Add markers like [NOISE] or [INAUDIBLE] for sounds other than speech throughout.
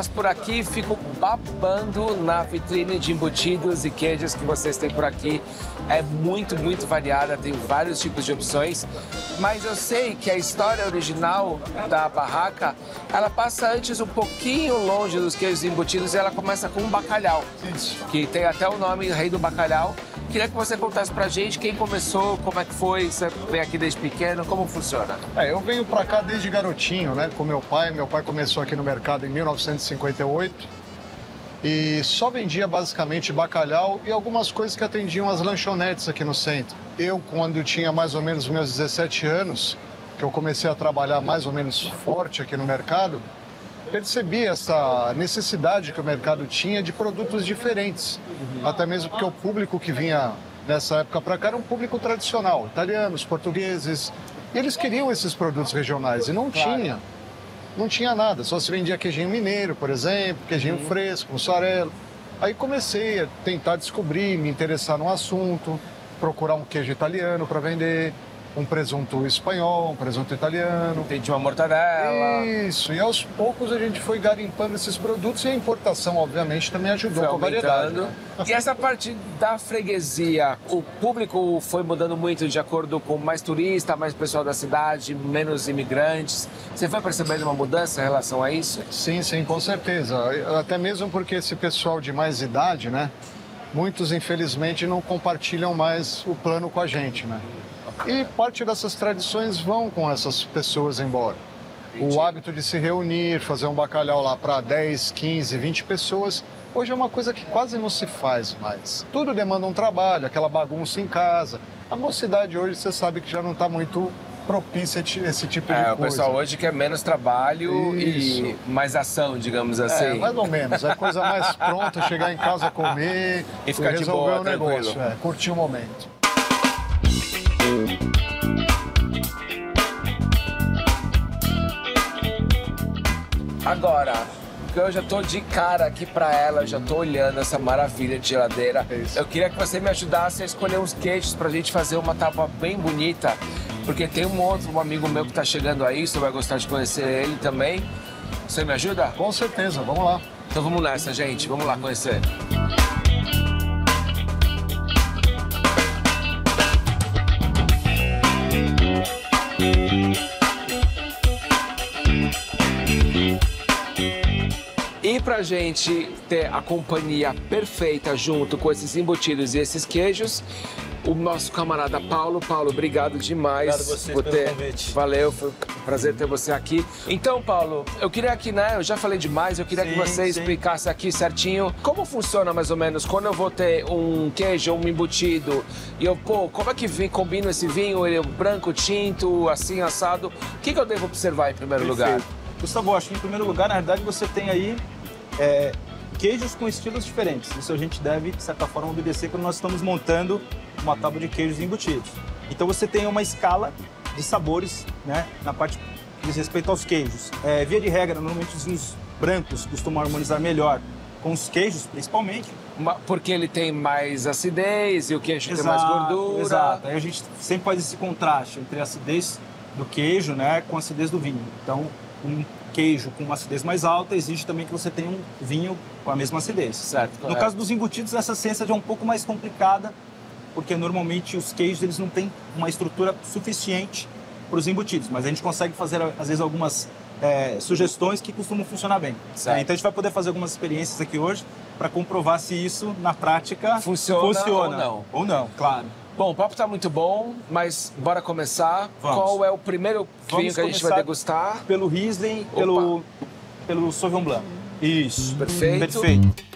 passo por aqui fico babando na vitrine de embutidos e queijos que vocês têm por aqui. É muito, muito variada, tem vários tipos de opções. Mas eu sei que a história original da barraca, ela passa antes um pouquinho longe dos queijos embutidos e ela começa com um bacalhau. Que tem até o nome Rei do Bacalhau. Queria que você contasse pra gente quem começou, como é que foi, você vem aqui desde pequeno, como funciona? É, eu venho pra cá desde garotinho, né, com meu pai. Meu pai começou aqui no mercado em 1958 e só vendia basicamente bacalhau e algumas coisas que atendiam as lanchonetes aqui no centro. Eu, quando tinha mais ou menos meus 17 anos, que eu comecei a trabalhar mais ou menos forte aqui no mercado, percebi essa necessidade que o mercado tinha de produtos diferentes. Até mesmo porque o público que vinha nessa época para cá era um público tradicional, italianos, portugueses. E eles queriam esses produtos regionais e não Claro. tinha. Não tinha nada, só se vendia queijinho mineiro, por exemplo, queijinho fresco, mussarela. Aí comecei a tentar descobrir, me interessar no assunto, procurar um queijo italiano para vender, um presunto espanhol, um presunto italiano. Tem de uma mortadela. Isso, e aos poucos a gente foi garimpando esses produtos e a importação, obviamente, também ajudou com a variedade. né? E essa parte da freguesia, o público foi mudando muito de acordo com mais turista, mais pessoal da cidade, menos imigrantes. Você foi percebendo uma mudança em relação a isso? Sim, sim, com certeza. Até mesmo porque esse pessoal de mais idade, né? Muitos, infelizmente, não compartilham mais o plano com a gente, né? E parte dessas tradições vão com essas pessoas embora. O hábito de se reunir, fazer um bacalhau lá para 10, 15, 20 pessoas, hoje é uma coisa que quase não se faz mais. Tudo demanda um trabalho, aquela bagunça em casa. A mocidade hoje, você sabe que já não está muito propícia a esse- tipo de É, coisa. o pessoal hoje quer menos trabalho e Isso. mais ação, digamos É, assim. mais ou menos. É coisa mais [LAUGHS] pronta, chegar em casa, comer E ficar de boa, o negócio. É, curtir o momento. Agora, que eu já tô de cara aqui pra ela, já tô olhando essa maravilha de geladeira. É. Eu queria que você me ajudasse a escolher uns queijos pra gente fazer uma tábua bem bonita, porque tem um outro amigo meu que tá chegando aí, você vai gostar de conhecer ele também. Você me ajuda? Com certeza, vamos lá. Então vamos nessa, gente. Vamos lá conhecer. Gente ter a companhia perfeita junto com esses embutidos e esses queijos, o nosso camarada Paulo. Paulo, obrigado demais Obrigado vocês por ter. convite. Valeu, foi um prazer ter você aqui. Então, Paulo, eu queria que, né, eu já falei demais, eu queria que Sim, você sim. explicasse aqui certinho como funciona mais ou menos quando eu vou ter um queijo, um embutido, e eu, pô, como é que vem, combino esse vinho, ele é branco, tinto, assim, assado? O que, que eu devo observar em primeiro lugar? Perfeito. Gustavo, acho que em primeiro lugar, na verdade, você tem aí é, queijos com estilos diferentes. Isso a gente deve, de certa forma, obedecer quando nós estamos montando uma tábua de queijos embutidos. Então você tem uma escala de sabores né, na parte que diz respeito aos queijos. É, via de regra, normalmente os vinhos brancos costumam harmonizar melhor com os queijos, principalmente. Porque ele tem mais acidez e o queijo tem mais gordura. Exato. Aí a gente sempre faz esse contraste entre a acidez do queijo né, com a acidez do vinho. Então, um queijo com uma acidez mais alta exige também que você tenha um vinho com a mesma acidez. Certo, No caso dos embutidos, essa ciência já é um pouco mais complicada, porque normalmente os queijos eles não têm uma estrutura suficiente para os embutidos, mas a gente consegue fazer às vezes algumas é, sugestões que costumam funcionar bem. Certo. Então a gente vai poder fazer algumas experiências aqui hoje para comprovar se isso na prática Funciona funciona ou não. Ou não, claro. Bom, o papo tá muito bom, mas bora começar. Vamos. Qual é o primeiro vinho que a gente vai degustar? Pelo Riesling, pelo, pelo Sauvignon Blanc. Isso. Perfeito. Perfeito.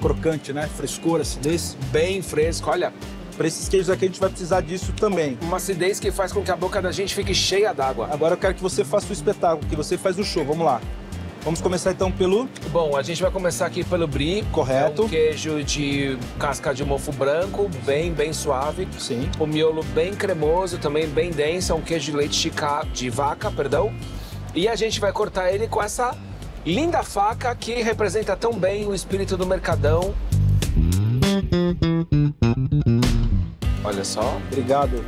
Crocante, né? Frescor, acidez. Bem fresco. Olha, Para esses queijos aqui a gente vai precisar disso também. uma acidez que faz com que a boca da gente fique cheia d'água. Agora eu quero que você faça o espetáculo, que você faz o show. Vamos lá. Vamos começar então pelo Bom, a gente vai começar aqui pelo brie. Correto. É um queijo de casca de mofo branco, bem, bem suave. Sim. O miolo bem cremoso, também bem denso. É um queijo de leite de, ca- de vaca, perdão. E a gente vai cortar ele com essa Linda faca que representa tão bem o espírito do mercadão. Olha só. Obrigado.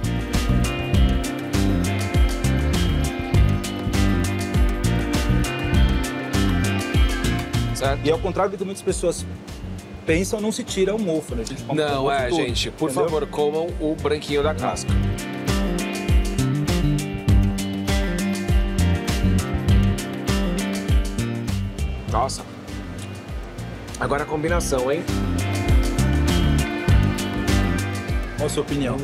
Certo? E ao contrário do que muitas pessoas pensam, não se tira o mofo, né? A gente come Não, é, todo, gente, por entendeu? favor, comam o branquinho da casca. Nossa. Agora a combinação, hein? Qual a sua opinião?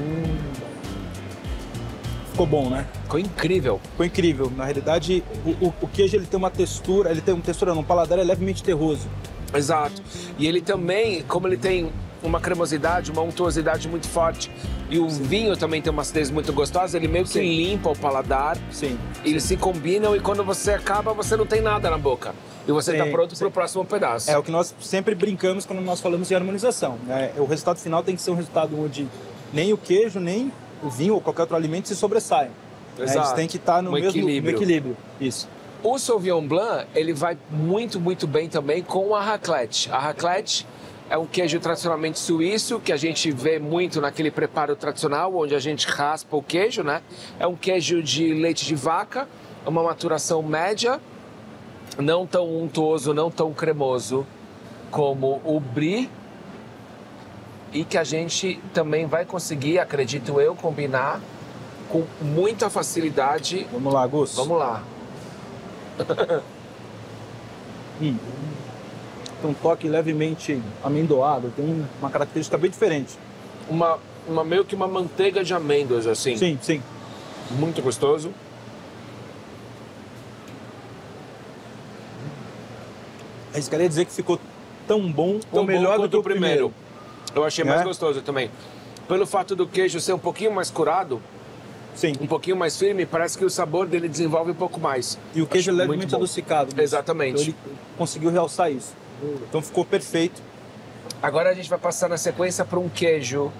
Ficou bom, né? Ficou incrível. Ficou incrível. Na realidade, o, o- o queijo ele tem uma textura, ele tem uma textura, não, um paladar é levemente terroso. Exato. E ele também, como ele tem uma cremosidade, uma untuosidade muito forte, e o vinho também tem uma acidez muito gostosa, ele meio que Sim. limpa o paladar. Sim. Eles se combinam e quando você acaba, você não tem nada na boca. E você está Sim, pronto sim. para o próximo pedaço. É o que nós sempre brincamos quando nós falamos em harmonização. Né? O resultado final tem que ser um resultado onde nem o queijo, nem o vinho ou qualquer outro alimento se sobressaiam. né? Eles têm que estar no Um mesmo equilíbrio. no equilíbrio. Isso. O Sauvignon Blanc, ele vai muito, muito bem também com a raclette. A raclette é um queijo tradicionalmente suíço, que a gente vê muito naquele preparo tradicional, onde a gente raspa o queijo, né? É um queijo de leite de vaca, uma maturação média, não tão untuoso, não tão cremoso como o brie, e que a gente também vai conseguir, acredito eu, combinar com muita facilidade. Vamos lá, Gus. Vamos lá. [LAUGHS] Hum. Tem um toque levemente amendoado, tem um- uma característica bem diferente. uma, uma meio que uma manteiga de amêndoas, assim. Sim, sim. Muito gostoso. Arriscaria dizer que ficou tão bom Tão ou melhor bom do que o primeiro. Eu achei mais Né? gostoso também. Pelo fato do queijo ser um pouquinho mais curado, Sim. um pouquinho mais firme, parece que o sabor dele desenvolve um pouco mais. E o queijo é levemente adocicado. Gus. Exatamente. Então ele conseguiu realçar isso. Então ficou perfeito. Agora a gente vai passar na sequência para um queijo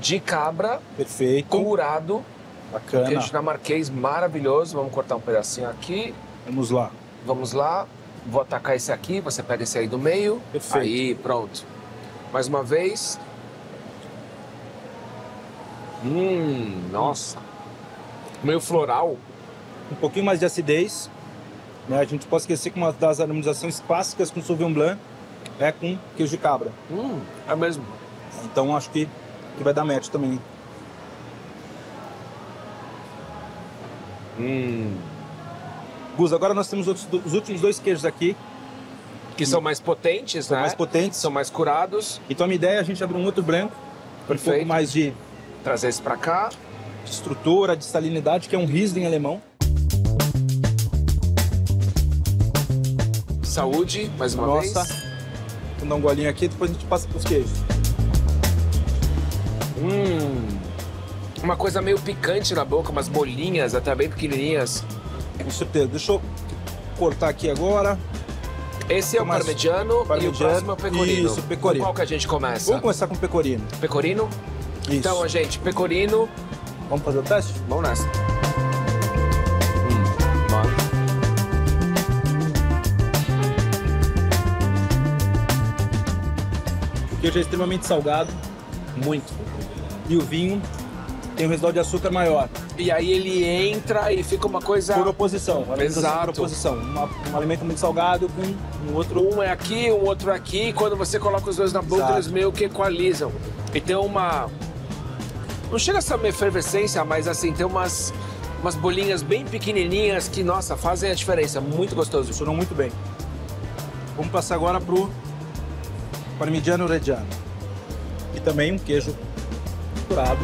de cabra Perfeito. curado. Um Bacana. queijo dinamarquês maravilhoso. Vamos cortar um pedacinho aqui. Vamos lá. Vamos lá. Vou atacar esse aqui, você pega esse aí do meio. Perfeito. Aí, pronto. Mais uma vez. Hum, nossa. Meio floral. Um pouquinho mais de acidez. Né? A gente pode esquecer que uma das harmonizações clássicas com Sauvignon Blanc é com queijo de cabra. Hum, é mesmo. Então acho que, que vai dar match também. Hum, Gus, agora nós temos outros os últimos dois queijos aqui, que são mais potentes, são né? mais potentes. São mais curados. Então a minha ideia é a gente abrir um outro branco, com um Perfeito. pouco mais de Trazer esse pra cá. de estrutura, de salinidade, que é um Riesling alemão. Saúde, mais uma Nossa. vez. Vou dar um golinho aqui, depois a gente passa para os queijos. Hum, uma coisa meio picante na boca, umas bolinhas até bem pequenininhas. Com certeza. Deixa eu cortar aqui agora. Esse é o Mais parmegiano, e o parmegiano. próximo é o pecorino. Isso, pecorino. Com Qual que a gente começa? Vamos começar com o pecorino. Pecorino? Isso. Então, gente, pecorino. Vamos fazer o teste? Vamos nessa. Queijo é extremamente salgado Muito. e o vinho tem um residual de açúcar maior. E aí ele entra e fica uma coisa. Por oposição. Exato. Por oposição. Uma- um alimento muito salgado com um outro... Um é aqui, um outro aqui, e quando você coloca os dois na boca, Exato. eles meio que equalizam. E tem uma. Não chega a ser uma efervescência, mas assim, tem umas, umas bolinhas bem pequenininhas que, nossa, fazem a diferença. Muito gostoso. Funcionou muito bem. Vamos passar agora pro Parmigiano Reggiano. E também um queijo curado.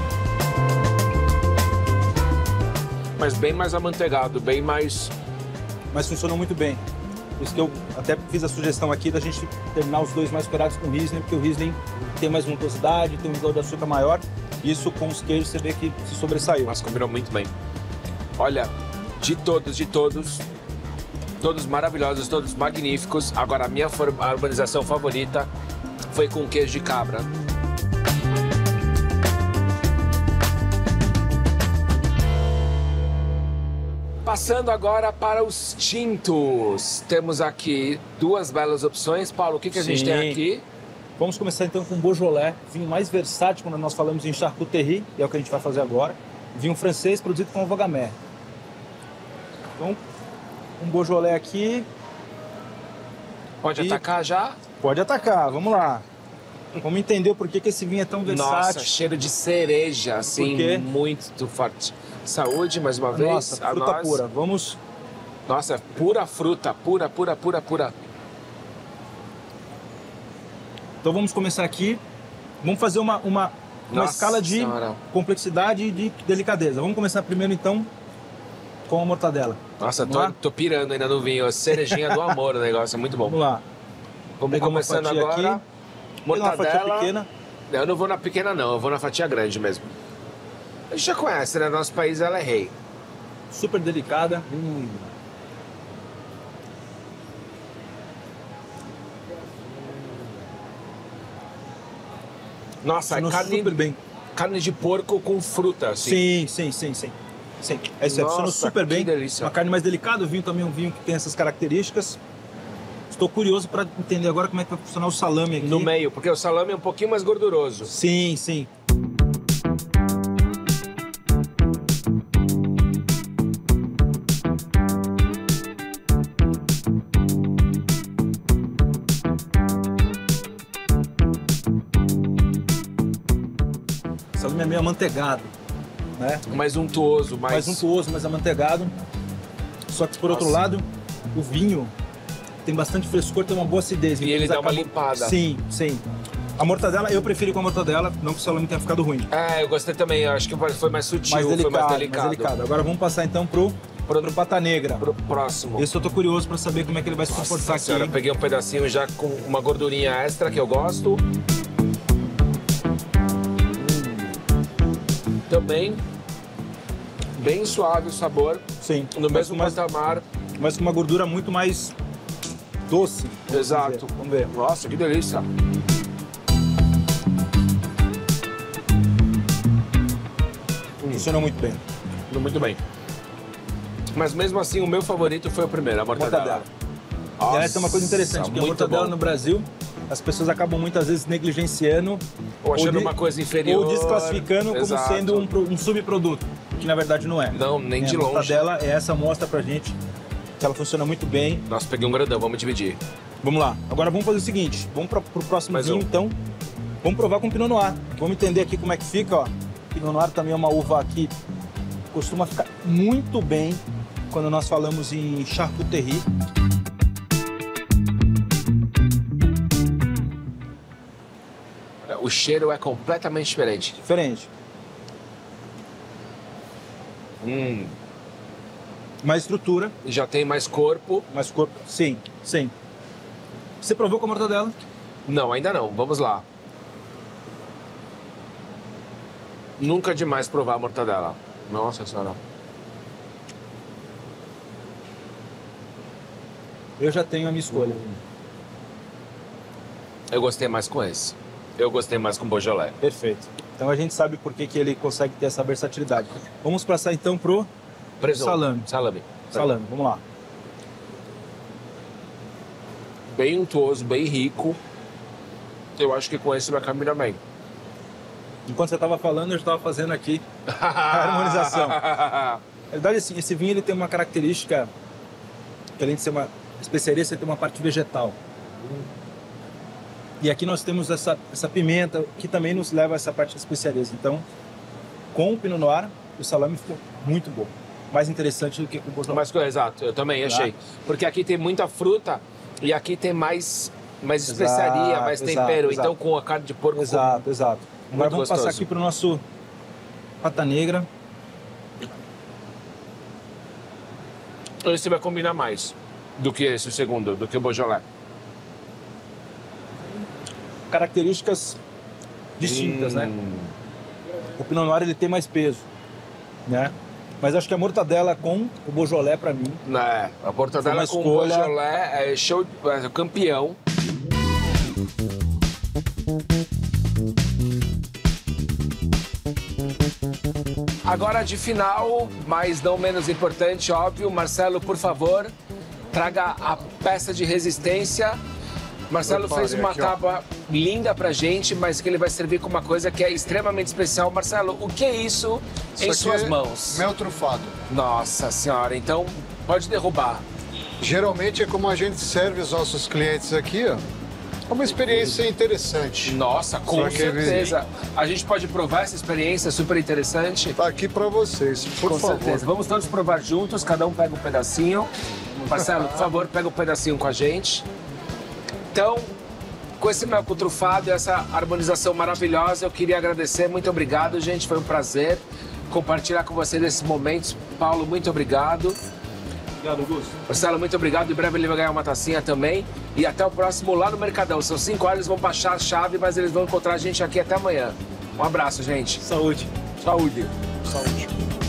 Mas bem mais amanteigado, bem mais. mas funcionou muito bem. Por isso que eu até fiz a sugestão aqui da gente terminar os dois mais curados com o Riesling, porque o Riesling tem mais untuosidade, tem um nível de açúcar maior. Isso com os queijos você vê que se sobressaiu. Mas combinou muito bem. Olha, de todos, de todos, todos maravilhosos, todos magníficos. Agora, a minha harmonização favorita foi com queijo de cabra. passando agora para os tintos. Temos aqui duas belas opções. Paulo, o que, que a gente tem aqui? Vamos começar então com o Beaujolais, vinho mais versátil quando nós falamos em charcuterie, e é o que a gente vai fazer agora. Vinho francês produzido com Vogamère. Então, um Beaujolais aqui, Pode E- atacar já? pode atacar, vamos lá. Vamos entender o porquê que esse vinho é tão versátil. Nossa, cheiro de cereja, assim, muito forte. Saúde, mais uma vez. Nossa, fruta nós. pura. Vamos Nossa, é pura fruta, pura, pura, pura, pura. Então vamos começar aqui. Vamos fazer uma, uma, uma Nossa escala de Senhora. complexidade e de delicadeza. Vamos começar primeiro então com a mortadela. Nossa, Vamos lá? tô, tô pirando ainda no vinho. A cerejinha do amor o negócio, é muito bom. Vamos lá. Vamos pegar começando agora. aqui. Mortadela. pequena. Eu não vou na pequena, não. Eu vou na fatia grande mesmo. A gente já conhece, né? Nosso país, ela é rei. super delicada. Nossa, é Funcionou carne, super bem. carne de porco com fruta, assim. Sim, sim, sim, sim. Sim, é isso Nossa, super que bem. delícia. Uma carne mais delicada, o vinho também é um vinho que tem essas características. Estou curioso para entender agora como é que vai funcionar o salame aqui. No meio, porque o salame é um pouquinho mais gorduroso. Sim, sim. O salame é meio amanteigado, né? Mais untuoso, mais... mais untuoso, mais amanteigado. Só que por outro Nossa. lado, o vinho tem bastante frescor, tem uma boa acidez. E Então ele dá uma limpada. Sim, sim. A mortadela, eu prefiro com a mortadela, não que o salame tenha ficado ruim. É, eu gostei também. Eu acho que foi mais sutil, Mais delicado, foi mais mais delicado. delicado. Agora vamos passar então pro, pro, pro pata negra. Pro próximo. Esse eu tô curioso para saber como é que ele vai se comportar Nossa aqui. hein? peguei um pedacinho já com uma gordurinha extra que eu gosto. Também bem suave o sabor, Sim. no mas mesmo mais, patamar. mas com uma gordura muito mais doce. vamos Exato. dizer. Vamos ver. Nossa, que delícia. Funcionou muito bem. Muito bem. Mas mesmo assim, o meu favorito foi o primeiro, a mortadela. Mortadela. Nossa, essa é uma coisa interessante, porque a mortadela bom. no Brasil, as pessoas acabam muitas vezes negligenciando Ou achando de- uma coisa inferior. ou desclassificando como Exato. sendo um, um subproduto, que na verdade não é. Não, nem É, de a longe. mortadela é essa mostra pra gente que ela funciona muito bem. Nossa, peguei um grandão, vamos dividir. Vamos lá. Agora vamos fazer o seguinte, vamos para pro próximo Mais vinho um. então. Vamos provar com Pinot Noir. Vamos entender aqui como é que fica, ó. Pinot Noir também é uma uva que costuma ficar muito bem quando nós falamos em charcuterie. O cheiro é completamente diferente. Diferente. Hum, Mais estrutura, já tem mais corpo. mais corpo. Sim, sim. Você provou com a mortadela? Não, ainda não. Vamos lá. Nunca é demais provar a mortadela. Nossa senhora. Eu já tenho a minha escolha. Eu gostei mais com esse. Eu gostei mais com Beaujolais. Perfeito. Então a gente sabe por que, que ele consegue ter essa versatilidade. Vamos passar então pro Presunto. Salame. Salame. salame. Vamos lá. Bem untuoso, bem rico. Eu acho que com esse vai caminhar bem. Enquanto você estava falando, eu estava fazendo aqui a harmonização. [LAUGHS] Na verdade, assim, esse vinho ele tem uma característica que além de ser uma especiaria, você tem uma parte vegetal. E aqui nós temos essa, essa pimenta que também nos leva a essa parte de especiarias. Então, com o Pinot Noir, o salame ficou muito bom. Mais interessante do que com o Beaujolais. Mas, exato, eu também achei. Porque aqui tem muita fruta e aqui tem mais, mais Exato, especiaria, mais exato, tempero. exato. Então, com a carne de porco. Exato, exato. Agora vamos gostoso. passar aqui para o nosso pata negra. Esse vai combinar mais do que esse segundo, do que o Beaujolais. Características distintas, né? Hum. O Pinot Noir ele tem mais peso, né? Mas acho que a mortadela com o Beaujolais para mim É, a portadela Foi com o Beaujolais é show, é campeão. Agora de final, mas não menos importante, óbvio, Marcelo, por favor, traga a peça de resistência. Marcelo fez uma aqui, ó. Linda pra gente, mas que ele vai servir com uma coisa que é extremamente especial. Marcelo, o que é isso, em Isso aqui suas é mãos? Mel trufado. Nossa senhora, então pode derrubar. Geralmente é como a gente serve os nossos clientes aqui, ó. É uma experiência interessante. Nossa, com certeza. A gente pode provar essa experiência super interessante. Tá aqui pra vocês, por com favor. certeza. Vamos todos provar juntos, cada um pega um pedacinho. Marcelo, por favor, pega um pedacinho com a gente. Então, com esse mel trufado e essa harmonização maravilhosa, eu queria agradecer. Muito obrigado, gente. Foi um prazer compartilhar com vocês esses momentos. Paulo, muito obrigado. Obrigado, Augusto. Marcelo, muito obrigado. Em breve ele vai ganhar uma tacinha também. E até o próximo lá no Mercadão. São cinco horas, eles vão baixar a chave, mas eles vão encontrar a gente aqui até amanhã. Um abraço, gente. Saúde. Saúde. Saúde.